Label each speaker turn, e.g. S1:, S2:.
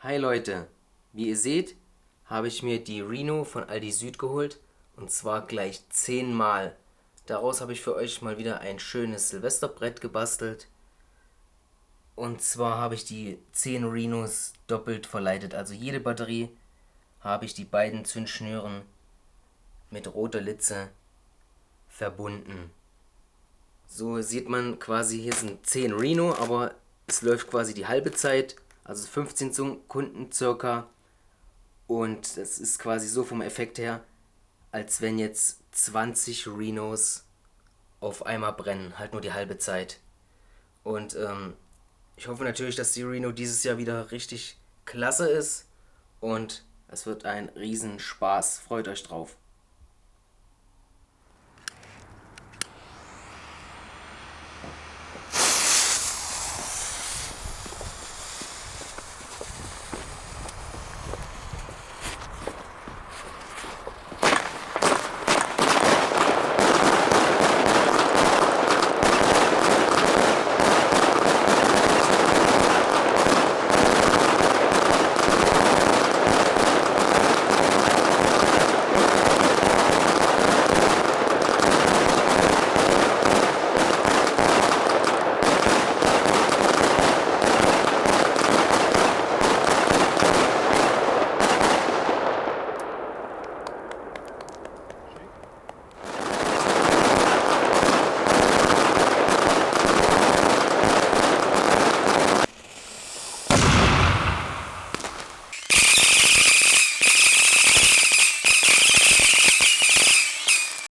S1: Hi Leute, wie ihr seht, habe ich mir die Reno von Aldi Süd geholt und zwar gleich 10 Mal. Daraus habe ich für euch mal wieder ein schönes Silvesterbrett gebastelt. Und zwar habe ich die 10 Renos doppelt verleitet. Also jede Batterie habe ich die beiden Zündschnüren mit roter Litze verbunden. So sieht man quasi, hier sind 10 Reno, aber es läuft quasi die halbe Zeit, also 15 Sekunden circa. Und das ist quasi so vom Effekt her, als wenn jetzt 20 Renos auf einmal brennen, halt nur die halbe Zeit. Und ähm, ich hoffe natürlich, dass die Reno dieses Jahr wieder richtig klasse ist und es wird ein Riesenspaß. Freut euch drauf.